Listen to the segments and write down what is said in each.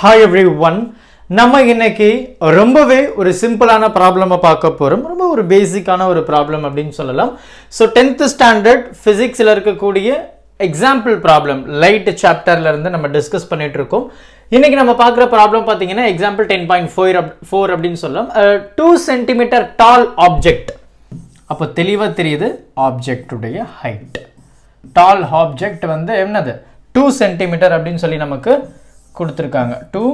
Hi every one நம்ம இன்னைக்கு ரொம்பவே ஒரு சிம்பிளான ப்ராப்ளமை பார்க்க போகிறோம் ரொம்ப ஒரு பேசிக்கான ஒரு ப்ராப்ளம் அப்படின்னு சொல்லலாம். ஸோ டென்த்து ஸ்டாண்டர்ட் ஃபிசிக்ஸில் இருக்கக்கூடிய எக்ஸாம்பிள் ப்ராப்ளம் லைட் சாப்டர்ல இருந்து நம்ம டிஸ்கஸ் பண்ணிட்டு இருக்கோம். இன்னைக்கு நம்ம பார்க்குற ப்ராப்ளம் பார்த்தீங்கன்னா example ten point four four அப்படின்னு சொல்லலாம். டூ சென்டிமீட்டர் டால் ஆப்ஜெக்ட் அப்போ தெளிவாக தெரியுது ஆப்ஜெக்டுடைய ஹைட் டால் ஆப்ஜெக்ட் வந்து என்னது? டூ சென்டிமீட்டர் அப்படின்னு சொல்லி நமக்கு கொடுத்துருக்காங்க. Two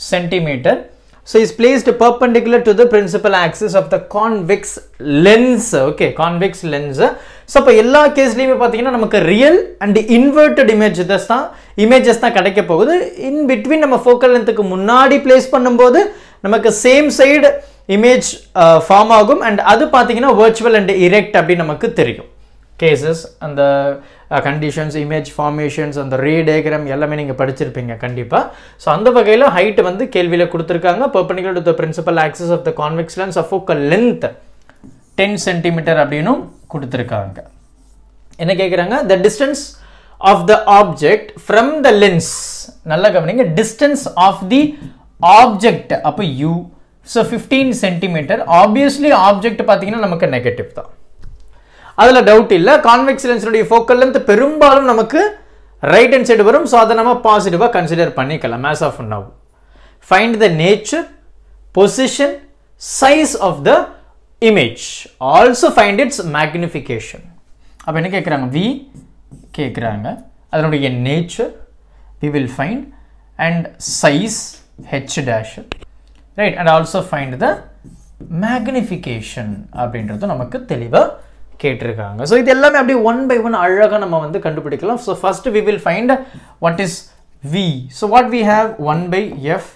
centimetre so is placed perpendicular to the principal axis of the convex lens okay convex lens so இப்போ எல்லா கேஸ்லையுமே பார்த்தீங்கன்னா நமக்கு ரியல் அண்ட் இன்வெர்டட் இமேஜஸ் தான் இமேஜஸ் தான் கிடைக்க போகுது. இன் பிட்வீன் நம்ம ஃபோக்கல் லென்த்துக்கு முன்னாடி பிளேஸ் பண்ணும்போது நமக்கு சேம் சைடு இமேஜ் ஃபார்ம் ஆகும். அண்ட் அது பார்த்தீங்கன்னா வர்ச்சுவல் அண்ட் இரெக்ட் அப்படின்னு நமக்கு தெரியும். கேசஸ் அந்த கண்டிஷன்ஸ் இமேஜ் ஃபார்மேஷன்ஸ் அந்த ரே டயக்ராம் எல்லாமே நீங்கள் படிச்சிருப்பீங்க கண்டிப்பாக ஸோ அந்த வகையில் ஹைட் வந்து கேள்வியில் கொடுத்துருக்காங்க. Perpendicular to the principal axis of the convex lens of focal length ten centimetre அப்படின்னும் கொடுத்துருக்காங்க. என்ன கேட்குறாங்க the distance of the object from the lens நல்லா கவனிங்க. டிஸ்டன்ஸ் ஆஃப் தி ஆப்ஜெக்ட் அப்போ u so fifteen centimetre obviously object பார்த்தீங்கன்னா நமக்கு negative தான். அதில் டவுட் இல்லை. கான்வெக்ஸ் லென்ஸினுடைய ஃபோக்கல் லென்த் பெரும்பாலும் நமக்கு ரைட் ஹேண்ட் சைடு வரும். ஸோ அதை நம்ம பாசிட்டிவாக கன்சிடர் பண்ணிக்கலாம். Maze of now find the nature position size of the image also find its magnification அப்போ என்ன கேட்குறாங்க வி கேட்குறாங்க அதனுடைய nature we will find and size h dash right and also find the magnification அப்படின்றது நமக்கு தெளிவாக கேட்டிருக்காங்க. ஸோ இது எல்லாமே அப்படியே ஒன் பை ஒன் அழகாக நம்ம வந்து கண்டுபிடிக்கலாம். So first we will find what is v so what we have one by f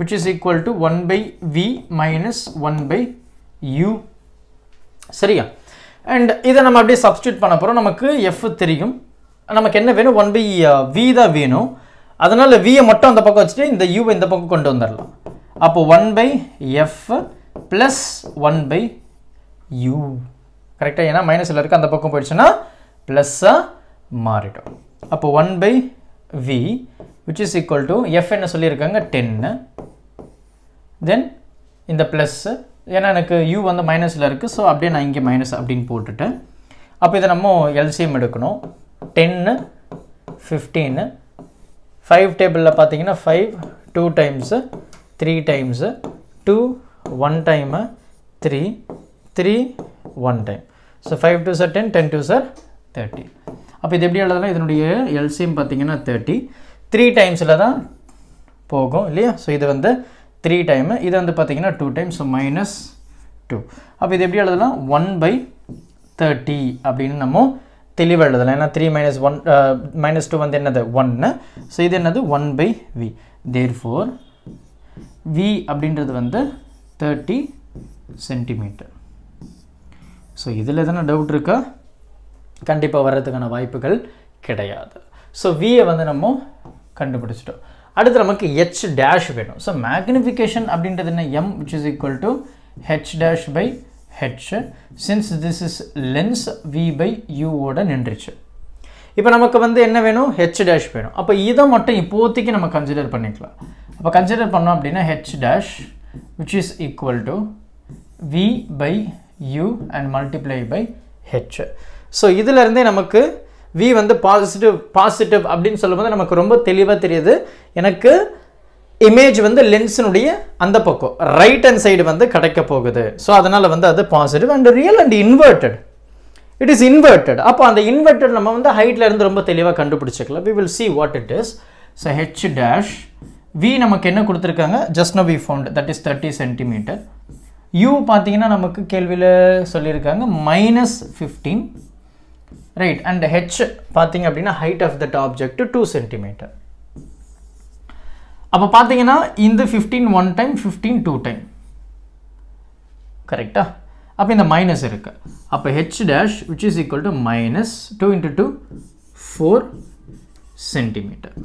which is equal to one by v minus one by u சரியா? அண்ட் இதை நம்ம அப்படியே சப்ஸ்டியூட் பண்ண போகிறோம் நமக்கு எஃப் தெரியும். நமக்கு என்ன வேணும்? ஒன் பை வி தான் வேணும். அதனால் வியை மட்டும் அந்த பக்கம் வச்சுட்டு இந்த யூவை இந்த பக்கம் கொண்டு வந்துடலாம். அப்போ one by f plus one by u கரெக்டாக ஏன்னா மைனஸில் இருக்குது அந்த பக்கம் போயிடுச்சுன்னா ப்ளஸ்ஸாக மாறிடும். அப்போ one by v which is equal to f என்ன சொல்லியிருக்காங்க? டென்னு தென் இந்த ப்ளஸ்ஸு ஏன்னா எனக்கு யூ வந்து மைனஸில் இருக்குது ஸோ அப்படியே நான் இங்கே மைனஸ் அப்படின்னு போட்டுட்டேன். அப்போ இதை நம்ம எல்சிஎம் எடுக்கணும். டென்னு ஃபிஃப்டீனு ஃபைவ் டேபிளில் பார்த்தீங்கன்னா five two times three times two one time three three one time so five two sir ten ten two sir thirty அப்போ இது எப்படி எழுதலாம்? இதனுடைய எல்சிஎம் பார்த்தீங்கன்னா தேர்ட்டி த்ரீ டைம்ஸில் தான் போகும் இல்லையா? ஸோ இது வந்து த்ரீ டைமு இது வந்து பார்த்தீங்கன்னா two time so minus two அப்போ இது எப்படி எழுதலாம்? ஒன் பை தேர்ட்டி அப்படின்னு நம்ம தெளிவாக எழுதலாம். ஏன்னா three minus one minus two வந்து என்னது? ஒன்று ஸோ இது என்னது? One by v therefore v அப்படின்றது வந்து தேர்ட்டி சென்டிமீட்டர் ஸோ இதில் எதனா டவுட் இருக்கா? கண்டிப்பாக வர்றதுக்கான வாய்ப்புகள் கிடையாது. ஸோ வியை வந்து நம்ம கண்டுபிடிச்சிட்டோம். அடுத்து நமக்கு ஹெச் டேஷ் வேணும். ஸோ மேக்னிஃபிகேஷன் அப்படின்றது என்ன? M which is equal to h dash by h since this is lens v by யூவோட நின்றுச்சு. இப்போ நமக்கு வந்து என்ன வேணும்? ஹெச் டேஷ் வேணும். அப்போ இதை மட்டும் இப்போதைக்கு நம்ம கன்சிடர் பண்ணிக்கலாம். அப்போ கன்சிடர் பண்ணோம் அப்படின்னா h dash which is equal to v by u and multiply by h so இதிலிருந்தே நமக்கு வி வந்து பாசிட்டிவ் பாசிட்டிவ் அப்படின்னு சொல்லும்போது நமக்கு ரொம்ப தெளிவாக தெரியுது. எனக்கு இமேஜ் வந்து லென்ஸினுடைய அந்த பக்கம் ரைட் ஹேண்ட் சைடு வந்து கிடைக்க போகுது. ஸோ அதனால் வந்து அது positive and real and inverted it is inverted அப்போ அந்த இன்வெர்டட் நம்ம வந்து ஹைட்ல இருந்து ரொம்ப தெளிவாக கண்டுபிடிச்சிக்கலாம். We will see what it is so h dash v நமக்கு என்ன கொடுத்துருக்காங்க? Just now we found that is thirty centimetre u பார்த்தீங்கன்னா நமக்கு கேள்வியில் சொல்லியிருக்காங்க minus fifteen right and h பார்த்தீங்க அப்படின்னா height of that object two centimetre அப்போ பார்த்தீங்கன்னா இந்த fifteen one time fifteen two time கரெக்டா அப்போ இந்த மைனஸ் இருக்கு. அப்போ H dash which is equal to minus two into two four centimetre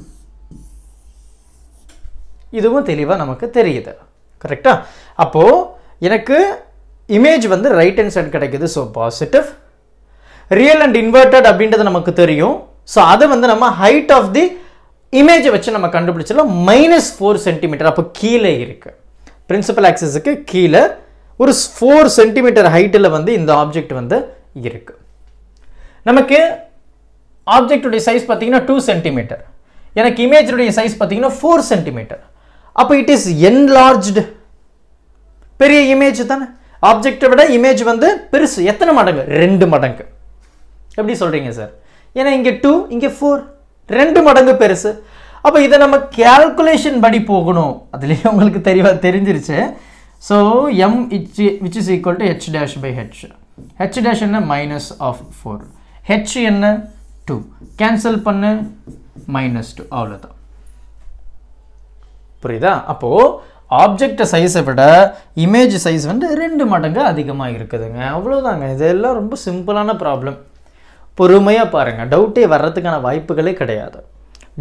இதுவும் தெளிவாக நமக்கு தெரியுது. கரெக்டா அப்போது எனக்கு இமேஜ் வந்து ரைட் ஹேண்ட் சைடு கிடைக்குது. So positive real and inverted அப்படின்றது நமக்கு தெரியும். ஸோ அதை வந்து நம்ம ஹைட் ஆஃப் தி இமேஜை வச்சு நம்ம கண்டுபிடிச்சிடலாம். மைனஸ் ஃபோர் சென்டிமீட்டர் அப்போ கீழே இருக்குது பிரின்சிபல் ஆக்சஸுக்கு கீழே ஒரு ஃபோர் சென்டிமீட்டர் ஹைட்டில் வந்து இந்த ஆப்ஜெக்ட் வந்து இருக்குது நமக்கு ஆப்ஜெக்டுடைய சைஸ் பார்த்தீங்கன்னா டூ சென்டிமீட்டர் எனக்கு இமேஜுடைய சைஸ் பார்த்தீங்கன்னா ஃபோர் சென்டிமீட்டர் அப்போ இட் இஸ் என்லார்ஜ்டு பெரிய இமேஜ் தானே? ஆப்ஜெக்டை விட இமேஜ் வந்து பெருசு. எத்தனை மடங்கு? ரெண்டு மடங்கு. எப்படி சொல்கிறீங்க சார் ஏன்னா இங்கே டூ இங்கே ஃபோர் ரெண்டு மடங்கு பெருசு. அப்போ இதை நம்ம கேல்குலேஷன் படி போகணும். அதுலேயே உங்களுக்கு தெரியவா தெரிஞ்சிருச்சு. ஸோ எம் இச் which is equal to h dash by h h dash என்ன? மைனஸ் ஆஃப் ஃபோர் ஹெச் என்ன? டூ கேன்சல் பண்ணு. மைனஸ் டூ அவ்வளோதான் புரியுதா? அப்போது ஆப்ஜெக்ட் சைஸை விட இமேஜ் சைஸ் வந்து ரெண்டு மடங்கு அதிகமாக இருக்குதுங்க. அவ்வளோதாங்க இதெல்லாம் ரொம்ப சிம்பிளான ப்ராப்ளம் பொறுமையாக பாருங்கள் டவுட்டே வர்றதுக்கான வாய்ப்புகளே கிடையாது.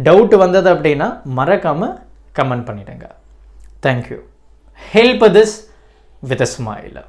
டவுட் வந்தது அப்படின்னா மறக்காமல் கமெண்ட் பண்ணிடுங்க. Thank you help this with a smile